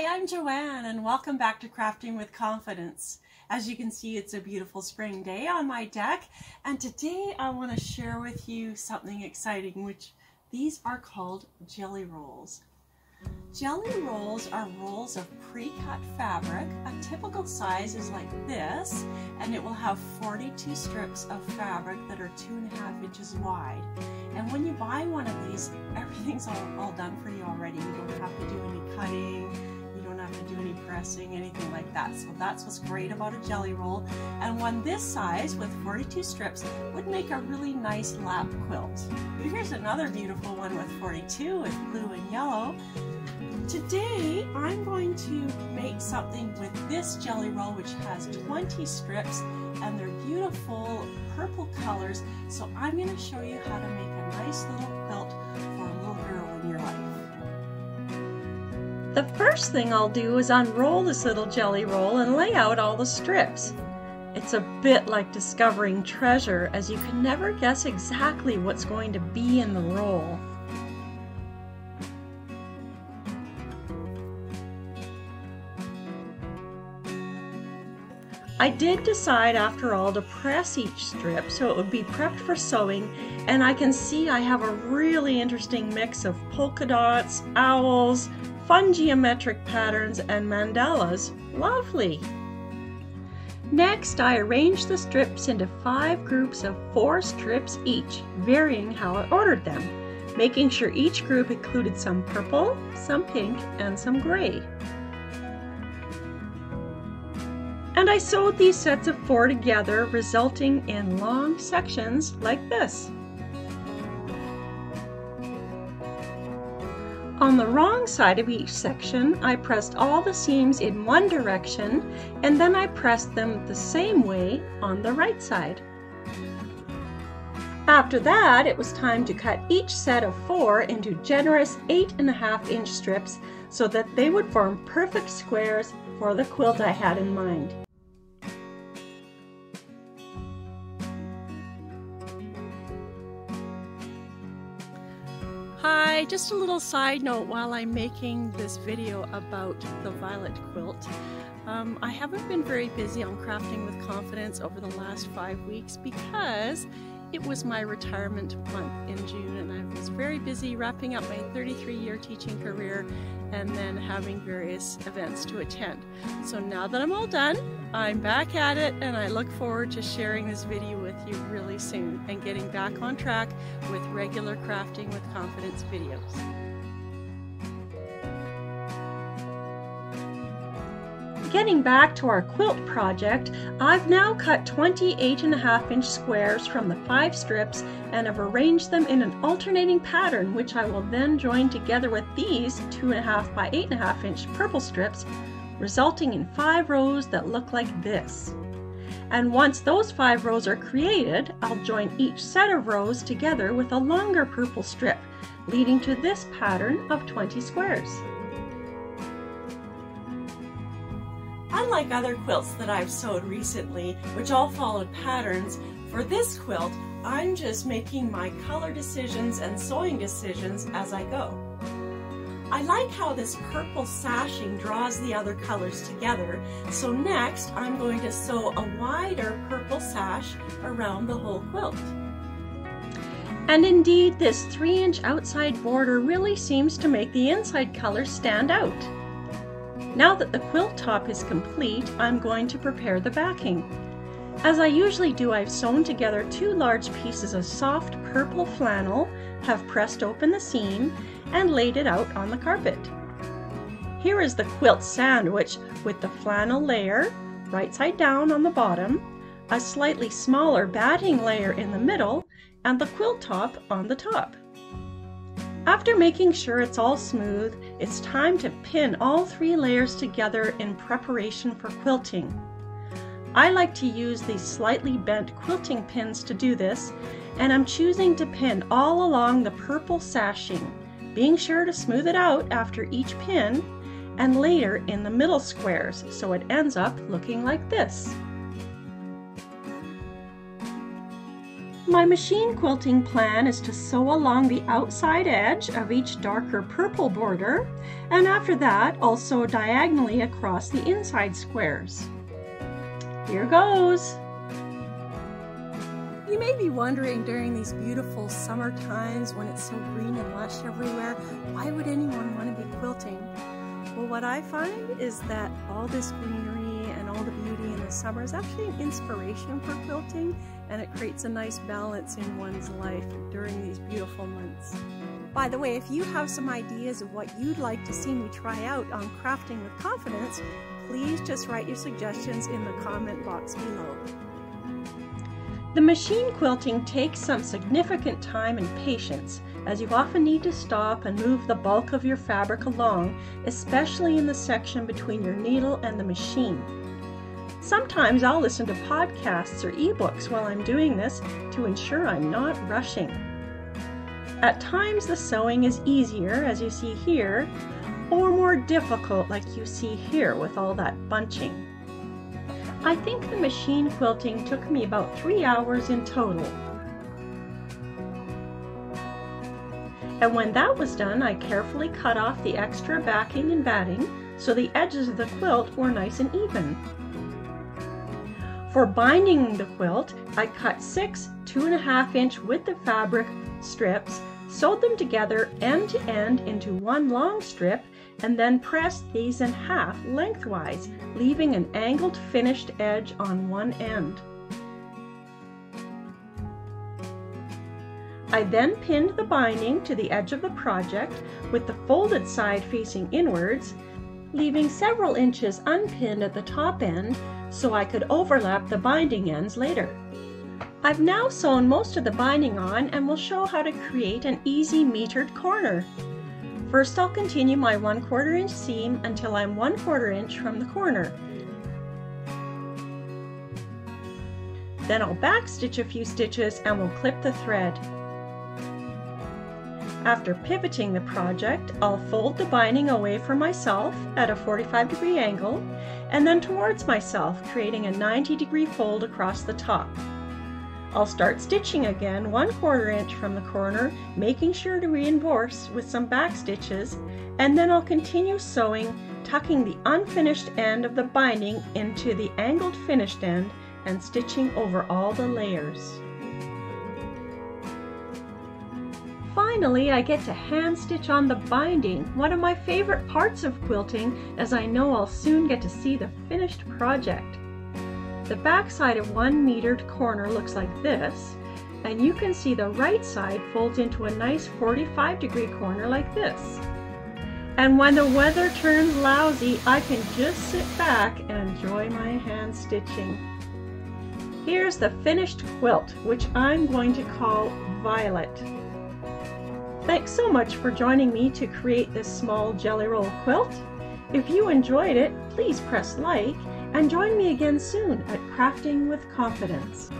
Hi, I'm Joanne and welcome back to Crafting with Confidence. As you can see, it's a beautiful spring day on my deck and today I want to share with you something exciting which these are called jelly rolls. Jelly rolls are rolls of pre-cut fabric. A typical size is like this, and it will have 42 strips of fabric that are two and a half inches wide. And when you buy one of these, everything's all, all done for you already. You don't have to do any cutting, have to do any pressing, anything like that. So that's what's great about a jelly roll. And one this size with 42 strips would make a really nice lap quilt. Here's another beautiful one with 42 with blue and yellow. Today I'm going to make something with this jelly roll which has 20 strips and they're beautiful purple colors so I'm going to show you how to make a nice little quilt The first thing I'll do is unroll this little jelly roll and lay out all the strips. It's a bit like discovering treasure as you can never guess exactly what's going to be in the roll. I did decide after all to press each strip so it would be prepped for sewing and I can see I have a really interesting mix of polka dots, owls, fun geometric patterns and mandalas. Lovely! Next, I arranged the strips into five groups of four strips each, varying how I ordered them, making sure each group included some purple, some pink, and some gray. And I sewed these sets of four together, resulting in long sections like this. On the wrong side of each section, I pressed all the seams in one direction and then I pressed them the same way on the right side. After that, it was time to cut each set of four into generous eight and a half inch strips so that they would form perfect squares for the quilt I had in mind. Hi, just a little side note while I'm making this video about the violet quilt. Um, I haven't been very busy on crafting with confidence over the last five weeks because it was my retirement month in June and I was very busy wrapping up my 33 year teaching career and then having various events to attend. So now that I'm all done, I'm back at it and I look forward to sharing this video with you really soon and getting back on track with regular Crafting with Confidence videos. Getting back to our quilt project, I've now cut 28 and a half inch squares from the five strips and have arranged them in an alternating pattern which I will then join together with these two and a half by eight and a half inch purple strips resulting in five rows that look like this. And once those five rows are created, I'll join each set of rows together with a longer purple strip, leading to this pattern of 20 squares. Unlike other quilts that I've sewed recently, which all followed patterns, for this quilt, I'm just making my color decisions and sewing decisions as I go. I like how this purple sashing draws the other colors together, so next I'm going to sew a wider purple sash around the whole quilt. And indeed, this 3 inch outside border really seems to make the inside colors stand out. Now that the quilt top is complete, I'm going to prepare the backing. As I usually do, I've sewn together two large pieces of soft purple flannel, have pressed open the seam, and laid it out on the carpet. Here is the quilt sandwich with the flannel layer, right side down on the bottom, a slightly smaller batting layer in the middle, and the quilt top on the top. After making sure it's all smooth, it's time to pin all three layers together in preparation for quilting. I like to use these slightly bent quilting pins to do this, and I'm choosing to pin all along the purple sashing, being sure to smooth it out after each pin and later in the middle squares so it ends up looking like this. My machine quilting plan is to sew along the outside edge of each darker purple border, and after that I'll diagonally across the inside squares. Here goes! You may be wondering during these beautiful summer times when it's so green and lush everywhere, why would anyone want to be quilting? Well, what I find is that all this greenery summer is actually an inspiration for quilting and it creates a nice balance in one's life during these beautiful months. By the way, if you have some ideas of what you'd like to see me try out on Crafting with Confidence, please just write your suggestions in the comment box below. The machine quilting takes some significant time and patience as you often need to stop and move the bulk of your fabric along, especially in the section between your needle and the machine. Sometimes I'll listen to podcasts or ebooks while I'm doing this to ensure I'm not rushing. At times the sewing is easier, as you see here, or more difficult like you see here with all that bunching. I think the machine quilting took me about three hours in total. And when that was done, I carefully cut off the extra backing and batting so the edges of the quilt were nice and even. For binding the quilt, I cut six two and a half inch width of fabric strips, sewed them together end to end into one long strip, and then pressed these in half lengthwise, leaving an angled finished edge on one end. I then pinned the binding to the edge of the project with the folded side facing inwards, leaving several inches unpinned at the top end so I could overlap the binding ends later. I've now sewn most of the binding on and will show how to create an easy mitered corner. First I'll continue my 1 quarter inch seam until I'm 1 quarter inch from the corner. Then I'll backstitch a few stitches and we'll clip the thread. After pivoting the project, I'll fold the binding away from myself at a 45 degree angle and then towards myself, creating a 90 degree fold across the top. I'll start stitching again 1 quarter inch from the corner, making sure to reinforce with some back stitches, and then I'll continue sewing, tucking the unfinished end of the binding into the angled finished end and stitching over all the layers. Finally, I get to hand stitch on the binding, one of my favorite parts of quilting as I know I'll soon get to see the finished project. The back side of one mitered corner looks like this, and you can see the right side folds into a nice 45 degree corner like this. And when the weather turns lousy, I can just sit back and enjoy my hand stitching. Here's the finished quilt, which I'm going to call Violet. Thanks so much for joining me to create this small jelly roll quilt. If you enjoyed it, please press like and join me again soon at Crafting with Confidence.